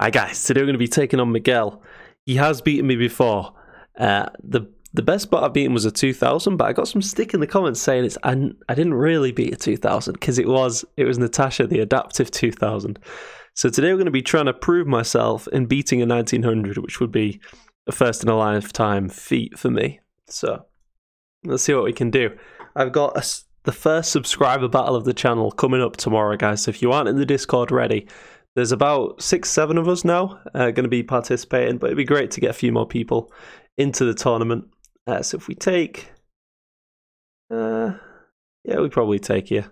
Hi guys, today we're going to be taking on Miguel. He has beaten me before. Uh, the the best bot I beat him was a 2000, but I got some stick in the comments saying it's I, I didn't really beat a 2000 because it was it was Natasha the adaptive 2000. So today we're going to be trying to prove myself in beating a 1900, which would be a first in a lifetime feat for me. So let's see what we can do. I've got a, the first subscriber battle of the channel coming up tomorrow, guys. So if you aren't in the Discord ready, there's about six, seven of us now uh, going to be participating, but it'd be great to get a few more people into the tournament. Uh, so if we take, uh, yeah, we probably take here.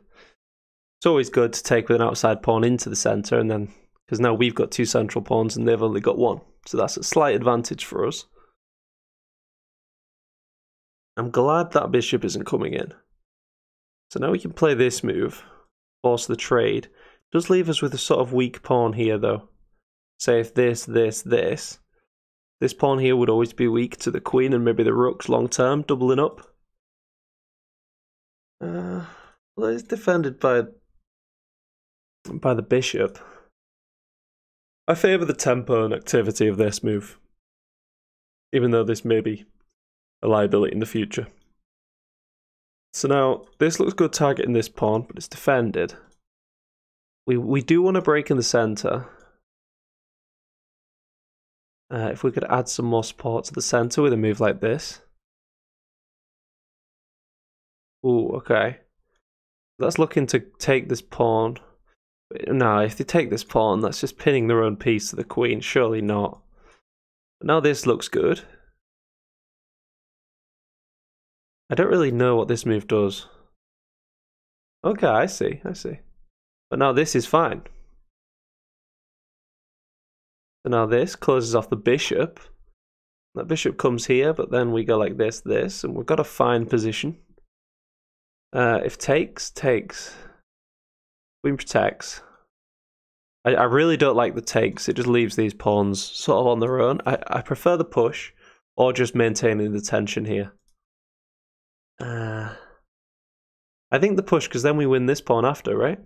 It's always good to take with an outside pawn into the center, and then because now we've got two central pawns and they've only got one, so that's a slight advantage for us. I'm glad that bishop isn't coming in. So now we can play this move, force the trade. Does leave us with a sort of weak pawn here, though. Say if this, this, this. This pawn here would always be weak to the queen and maybe the rooks long term, doubling up. Uh, well, it's defended by by the bishop. I favour the tempo and activity of this move, even though this may be a liability in the future. So now, this looks good targeting this pawn, but it's defended. We, we do want to break in the centre. Uh, if we could add some more support to the centre with a move like this. Ooh, okay. That's looking to take this pawn. No, if they take this pawn, that's just pinning their own piece to the queen. Surely not. But now this looks good. I don't really know what this move does. Okay, I see, I see. But now this is fine. So now this closes off the bishop. That bishop comes here, but then we go like this, this, and we've got a fine position. Uh, if takes, takes. Queen protects. I, I really don't like the takes. It just leaves these pawns sort of on their own. I, I prefer the push or just maintaining the tension here. Uh, I think the push, because then we win this pawn after, right?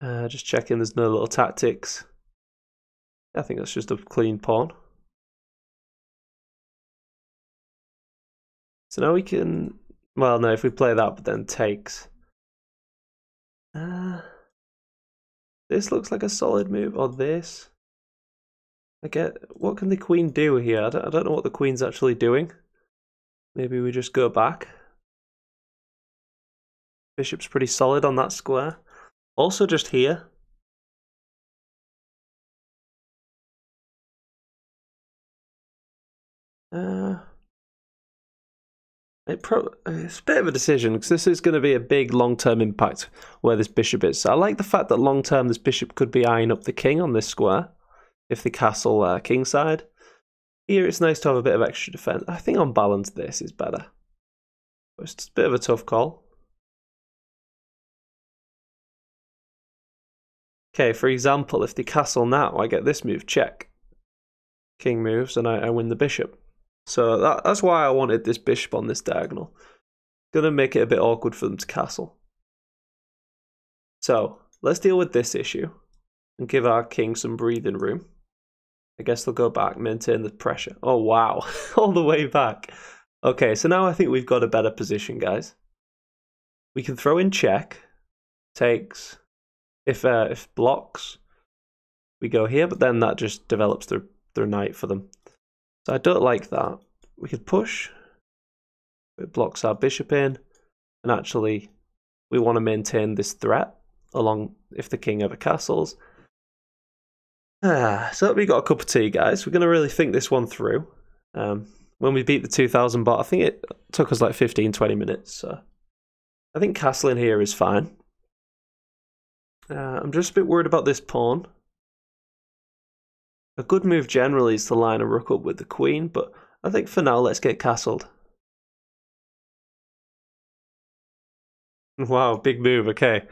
Uh, just checking there's no little tactics. I think that's just a clean pawn. So now we can... Well, no, if we play that, but then takes. Uh, this looks like a solid move. Or this. I get... What can the queen do here? I don't, I don't know what the queen's actually doing. Maybe we just go back. Bishop's pretty solid on that square. Also just here. Uh, it pro- it's a bit of a decision because this is going to be a big long-term impact where this bishop is. So I like the fact that long-term this bishop could be eyeing up the king on this square if the castle uh, king side. Here it's nice to have a bit of extra defense. I think on balance this is better. It's a bit of a tough call. Okay, for example, if the castle now, I get this move, check. King moves and I, I win the bishop. So that, that's why I wanted this bishop on this diagonal. Gonna make it a bit awkward for them to castle. So let's deal with this issue and give our king some breathing room. I guess they'll go back, maintain the pressure. Oh wow, all the way back. Okay, so now I think we've got a better position, guys. We can throw in check, takes, if uh, if blocks, we go here, but then that just develops their, their knight for them. So I don't like that. We could push. It blocks our bishop in. And actually, we want to maintain this threat along if the king ever castles. Ah, so we got a cup of tea, guys. We're going to really think this one through. Um, when we beat the 2000 bot, I think it took us like 15, 20 minutes. So I think castling here is fine. Uh, I'm just a bit worried about this pawn. A good move generally is to line a rook up with the queen, but I think for now let's get castled. Wow, big move, okay.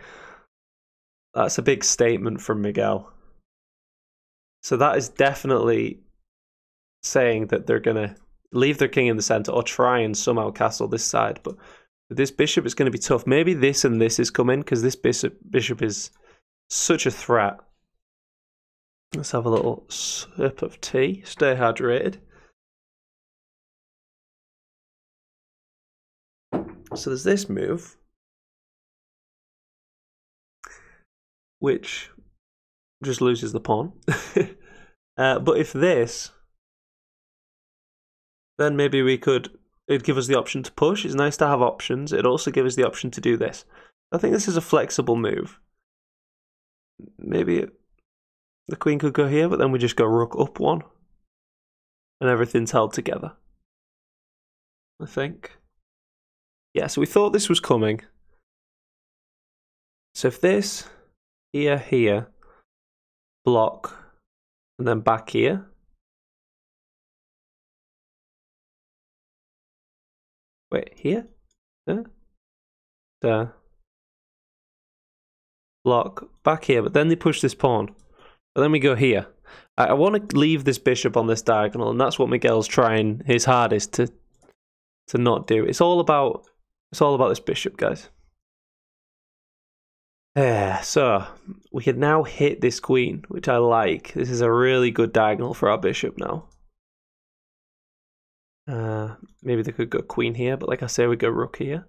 That's a big statement from Miguel. So that is definitely saying that they're going to leave their king in the center or try and somehow castle this side, but this bishop, is going to be tough. Maybe this and this is coming because this bishop bishop is such a threat. Let's have a little sip of tea. Stay hydrated. So there's this move, which just loses the pawn. uh, but if this, then maybe we could, it'd give us the option to push. It's nice to have options. It'd also give us the option to do this. I think this is a flexible move. Maybe the queen could go here, but then we just go rook up one. And everything's held together. I think. Yeah, so we thought this was coming. So if this, here, here, block, and then back here. Wait, here? There? There. Block, back here, but then they push this pawn. But then we go here. I, I want to leave this bishop on this diagonal, and that's what Miguel's trying his hardest to to not do. It's all about it's all about this bishop, guys. Yeah, so we can now hit this queen, which I like. This is a really good diagonal for our bishop now. Uh, maybe they could go queen here, but like I say, we go rook here.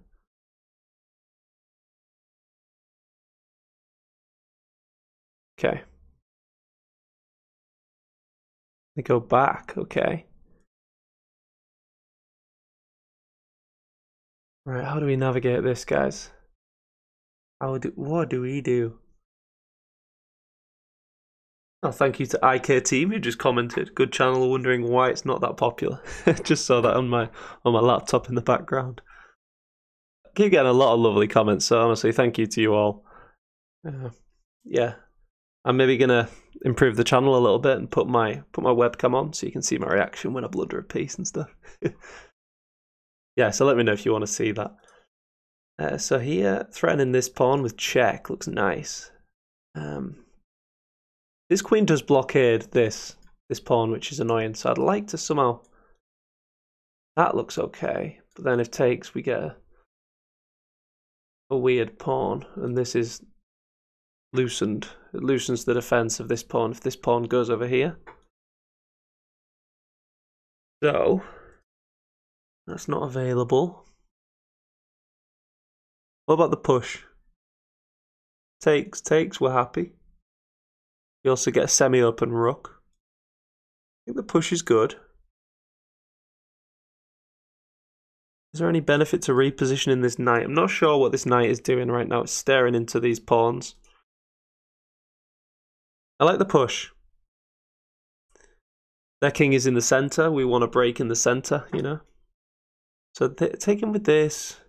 Okay. They go back, okay. Right, how do we navigate this, guys? How do what do we do? Oh, thank you to IK Team who just commented. Good channel, wondering why it's not that popular. just saw that on my on my laptop in the background. keep getting a lot of lovely comments, so honestly, thank you to you all. Uh, yeah, I'm maybe gonna improve the channel a little bit and put my put my webcam on so you can see my reaction when I blunder a piece and stuff. yeah, so let me know if you want to see that. Uh, so here, threatening this pawn with check looks nice. Um, this queen does blockade this this pawn, which is annoying. So I'd like to somehow. That looks okay, but then if takes, we get a, a weird pawn, and this is loosened. It loosens the defense of this pawn if this pawn goes over here. So that's not available. What about the push? Takes, takes, we're happy. We also get a semi-open rook. I think the push is good. Is there any benefit to repositioning this knight? I'm not sure what this knight is doing right now. It's staring into these pawns. I like the push. Their king is in the center. We want to break in the center, you know? So taking with this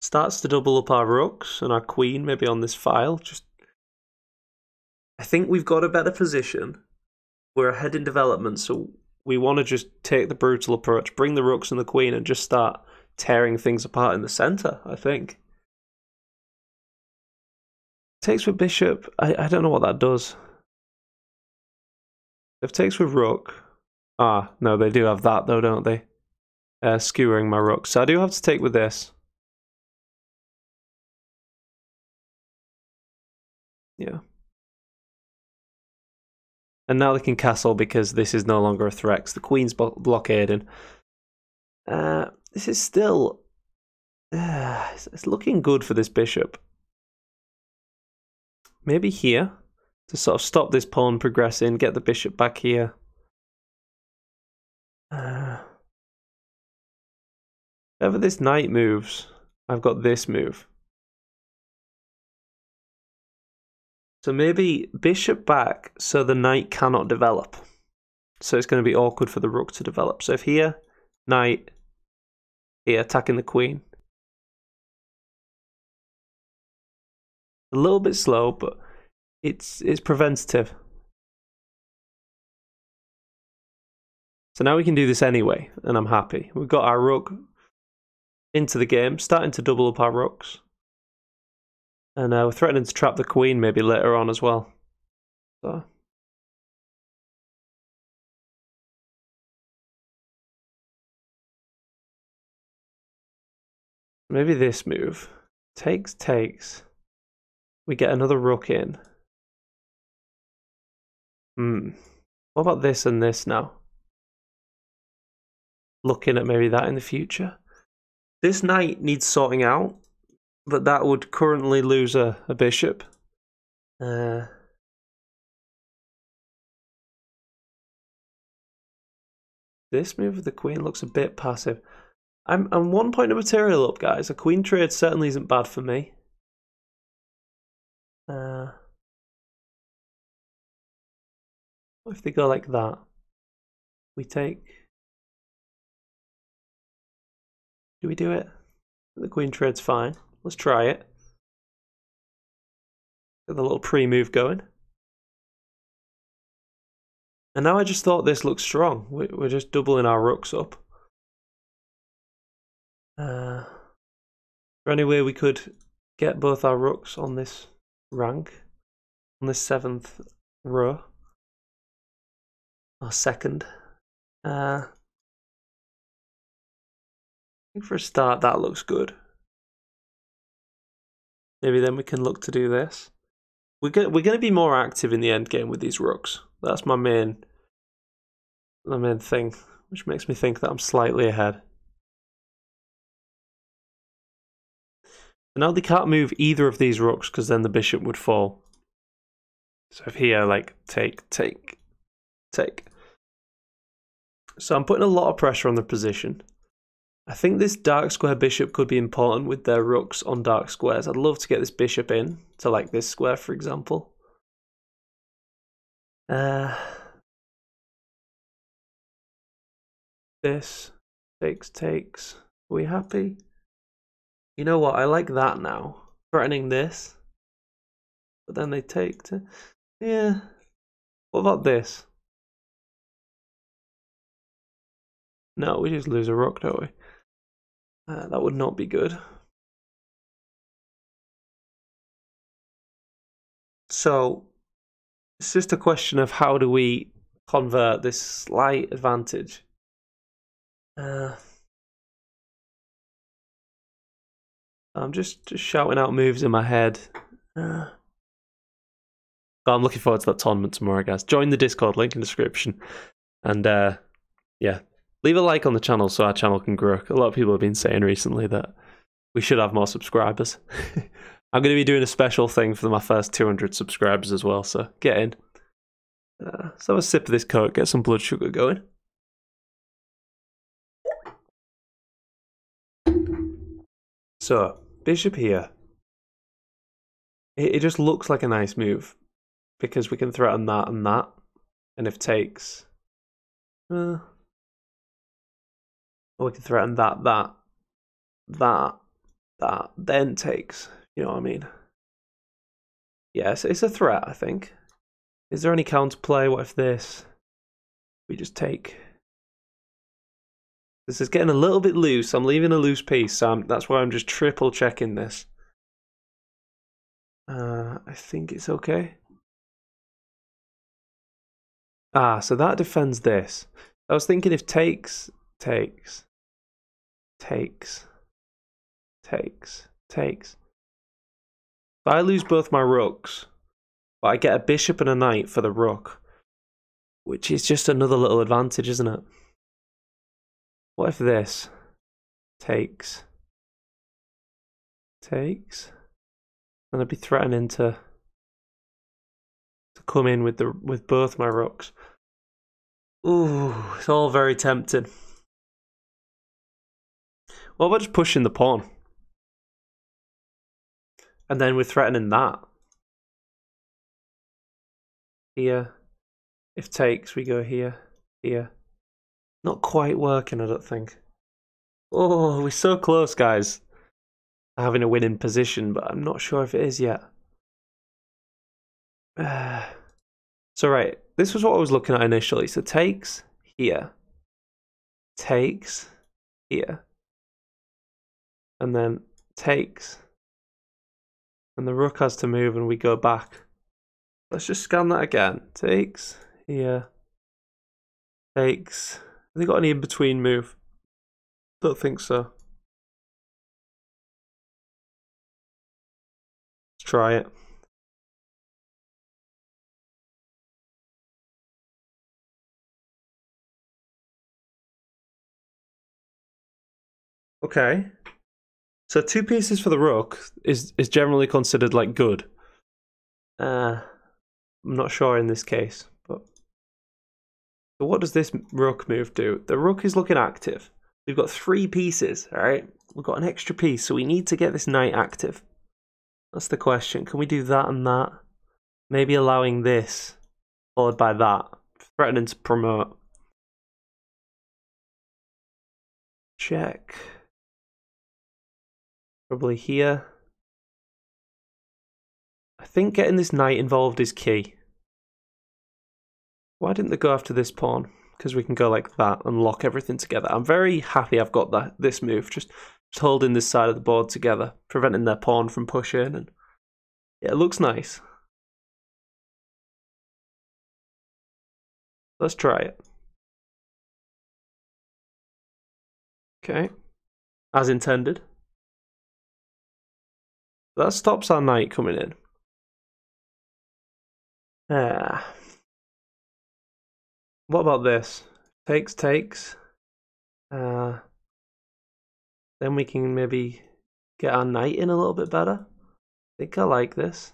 starts to double up our rooks and our queen maybe on this file. Just, I think we've got a better position. We're ahead in development, so we want to just take the brutal approach, bring the rooks and the queen, and just start tearing things apart in the center. I think. Takes with bishop. I, I don't know what that does. If takes with rook. Ah, no, they do have that though, don't they? Uh, skewering my rook. So I do have to take with this. Yeah. And now they can castle because this is no longer a threat. The queen's blockading. Uh, this is still... Uh, it's looking good for this bishop. Maybe here to sort of stop this pawn progressing, get the bishop back here. Uh, this knight moves, I've got this move. So maybe bishop back so the knight cannot develop. So it's going to be awkward for the rook to develop. So if here, knight, here attacking the queen. A little bit slow, but it's it's preventative. So now we can do this anyway, and I'm happy. We've got our rook into the game, starting to double up our rooks. And uh, we're threatening to trap the queen maybe later on as well. So. maybe this move. Takes, takes. We get another rook in. Hmm. What about this and this now? Looking at maybe that in the future. This knight needs sorting out, but that would currently lose a, a bishop. Uh, this move of the queen looks a bit passive. I'm, I'm one point of material up, guys. A queen trade certainly isn't bad for me. What if they go like that? We take... Do we do it? The queen trade's fine. Let's try it. Get the little pre-move going. And now I just thought this looks strong. We're just doubling our rooks up. Uh, is any way we could get both our rooks on this rank? On this seventh row? Second? Uh, I think for a start that looks good. Maybe then we can look to do this. We're going we're going to be more active in the end game with these rooks. That's my main my main thing, which makes me think that I'm slightly ahead. now they can't move either of these rooks because then the bishop would fall. So if here, like, take, take, take. So I'm putting a lot of pressure on the position. I think this dark square bishop could be important with their rooks on dark squares. I'd love to get this bishop in to like this square, for example. Uh, this takes takes. Are we happy? You know what? I like that now. Threatening this. But then they take to. Yeah. What about this? No, we just lose a rook, don't we? Uh, that would not be good. So, it's just a question of how do we convert this slight advantage. Uh, I'm just, just shouting out moves in my head. Uh, I'm looking forward to that tournament tomorrow, guys. Join the Discord, link in the description. And uh, yeah, leave a like on the channel so our channel can grow. A lot of people have been saying recently that we should have more subscribers. I'm going to be doing a special thing for my first 200 subscribers as well, so get in. Uh, so have a sip of this coke, get some blood sugar going. So, bishop here. It, it just looks like a nice move because we can threaten that and that. And if takes, uh, or we can threaten that, that, that, that, then takes. You know what I mean? Yes, it's a threat, I think. Is there any counterplay? What if this? We just take. This is getting a little bit loose. I'm leaving a loose piece, so I'm, that's why I'm just triple checking this. Uh, I think it's okay. Ah, so that defends this. I was thinking if takes, takes, takes, takes, takes. If I lose both my rooks, but I get a bishop and a knight for the rook, which is just another little advantage, isn't it? What if this takes, takes, and I'd be threatening to to come in with the with both my rooks. Ooh, it's all very tempting. What about just pushing the pawn? And then we're threatening that. Here. If takes, we go here, here. Not quite working, I don't think. Oh, we're so close, guys. Having a winning position, but I'm not sure if it is yet. Uh, so, right, this was what I was looking at initially. So, takes here, takes here, and then takes and the rook has to move and we go back. Let's just scan that again. Takes here. Takes. Have they got any in between move? Don't think so. Let's try it. Okay. So two pieces for the rook is is generally considered like good. Uh, I'm not sure in this case, but so what does this rook move do? The rook is looking active. We've got three pieces, all right? We've got an extra piece, so we need to get this knight active. That's the question. Can we do that and that? Maybe allowing this, followed by that. Threatening to promote. Check. Probably here. I think getting this knight involved is key. Why didn't they go after this pawn? Because we can go like that and lock everything together. I'm very happy I've got that this move. Just, just holding this side of the board together, preventing their pawn from pushing. And yeah, it looks nice. Let's try it. Okay. As intended. That stops our knight coming in. Ah. What about this? Takes, takes. Uh, then we can maybe get our knight in a little bit better. I think I like this.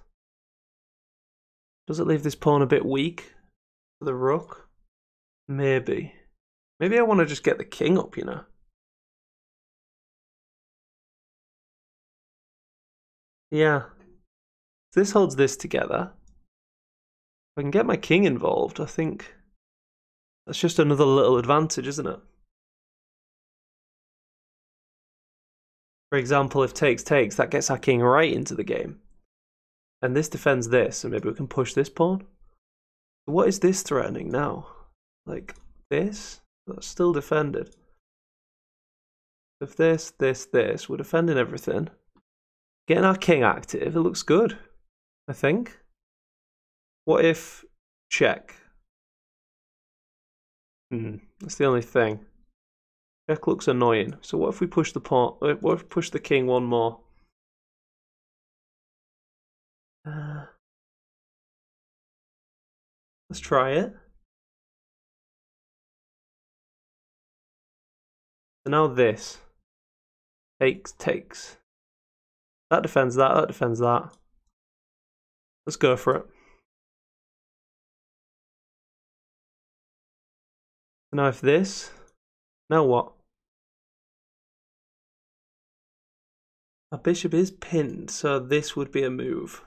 Does it leave this pawn a bit weak for the rook? Maybe. Maybe I want to just get the king up, you know. Yeah. this holds this together. If I can get my king involved, I think that's just another little advantage, isn't it? For example, if takes takes, that gets our king right into the game. And this defends this, so maybe we can push this pawn. What is this threatening now? Like this? That's still defended. If this, this, this, we're defending everything. Getting our king active, it looks good, I think. What if check? Hmm, that's the only thing. Check looks annoying. So what if we push the pawn? Uh, what if we push the king one more? Uh, let's try it. So now this takes takes. That defends that, that defends that. Let's go for it. Now if this, now what? A bishop is pinned, so this would be a move.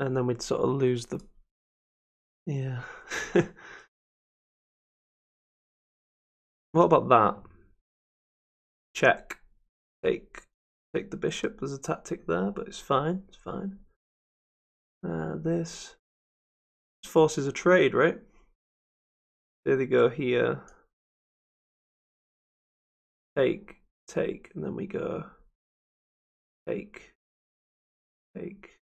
And then we'd sort of lose the... Yeah. what about that? Check. Take. Take the bishop. There's a tactic there, but it's fine. It's fine. Uh, this forces a trade, right? There they go here. Take, take, and then we go take, take.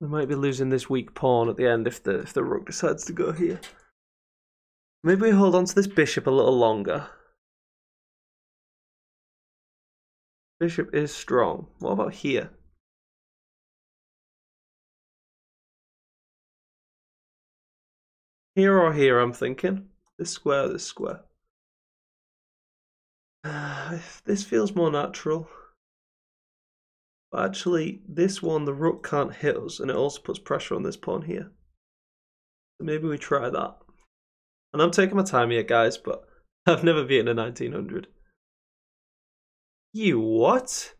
We might be losing this weak pawn at the end if the if the rook decides to go here. Maybe we hold on to this bishop a little longer. Bishop is strong. What about here? Here or here, I'm thinking. This square, this square. this feels more natural. But actually, this one, the rook can't hit us, and it also puts pressure on this pawn here. So maybe we try that. And I'm taking my time here, guys, but I've never beaten a 1900. You what?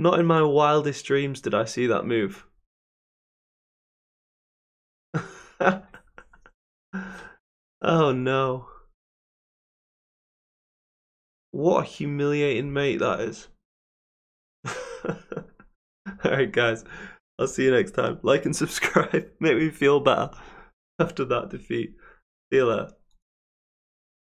Not in my wildest dreams did I see that move. oh no. What a humiliating mate that is. Alright, guys. I'll see you next time. Like and subscribe. Make me feel better after that defeat. See you later.